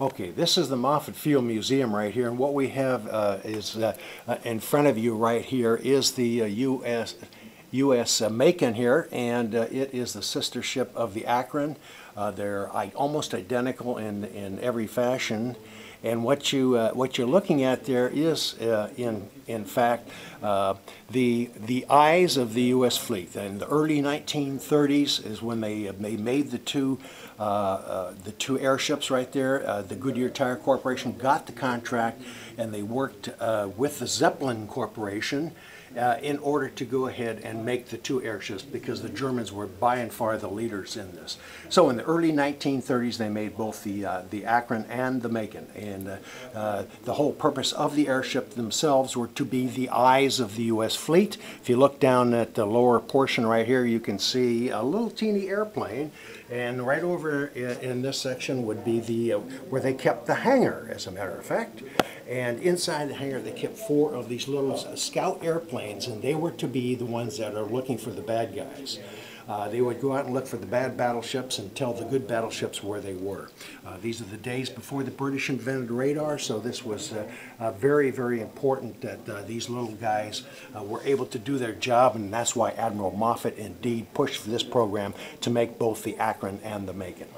Okay, this is the Moffett Field Museum right here, and what we have uh, is uh, uh, in front of you right here is the uh, U.S. U.S. uh, Macon here, and uh, it is the sister ship of the Akron. They're almost identical in, in every fashion. And what you uh, what you're looking at there is, uh, in in fact, uh, the the eyes of the U.S. fleet. In the early 1930s is when they they made the two uh, uh, the two airships right there. Uh, the Goodyear Tire Corporation got the contract, and they worked uh, with the Zeppelin Corporation uh, in order to go ahead and make the two airships because the Germans were by and far the leaders in this. So in the early 1930s, they made both the uh, the Akron and the Macon, and uh, uh, the whole purpose of the airship themselves were to be the eyes of the U.S. fleet. If you look down at the lower portion right here, you can see a little teeny airplane. And right over in, in this section would be the uh, where they kept the hangar, as a matter of fact. And inside the hangar, they kept four of these little scout airplanes, and they were to be the ones that are looking for the bad guys. Uh, they would go out and look for the bad battleships and tell the good battleships where they were. Uh, these are the days before the British invented radar, so this was uh, uh, very, very important that uh, these little guys uh, were able to do their job, and that's why Admiral Moffett indeed pushed for this program to make both the Akron and the Macon.